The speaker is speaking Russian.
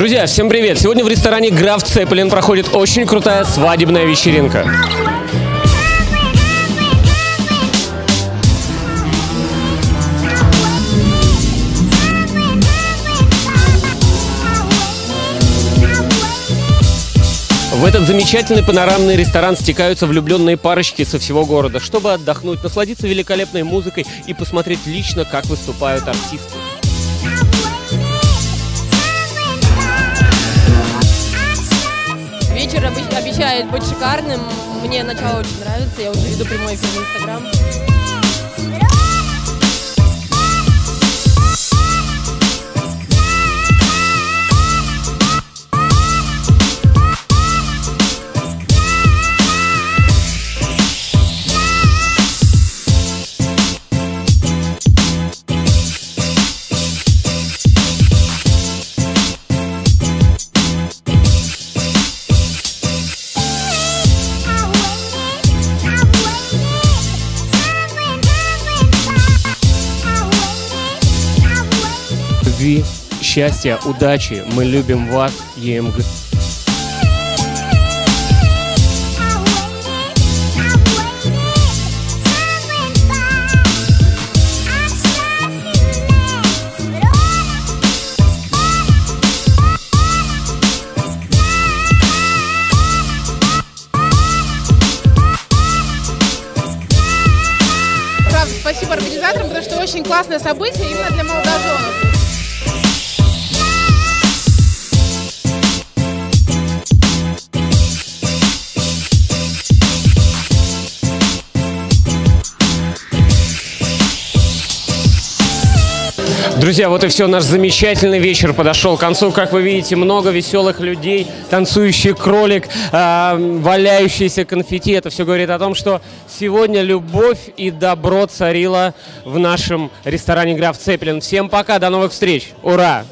Друзья, всем привет! Сегодня в ресторане Граф Цепелин проходит очень крутая свадебная вечеринка. В этот замечательный панорамный ресторан стекаются влюбленные парочки со всего города, чтобы отдохнуть, насладиться великолепной музыкой и посмотреть лично, как выступают артисты. Обещает быть шикарным. Мне начало очень нравится. Я уже веду прямой эфир в Инстаграм. Любви, счастья, удачи. Мы любим вас, ЕМГ. Спасибо организаторам, потому что очень классное событие именно для молодоженов. Друзья, вот и все, наш замечательный вечер подошел к концу. Как вы видите, много веселых людей, танцующий кролик, а, валяющиеся конфетти. Это все говорит о том, что сегодня любовь и добро царило в нашем ресторане «Граф Цепелин». Всем пока, до новых встреч. Ура!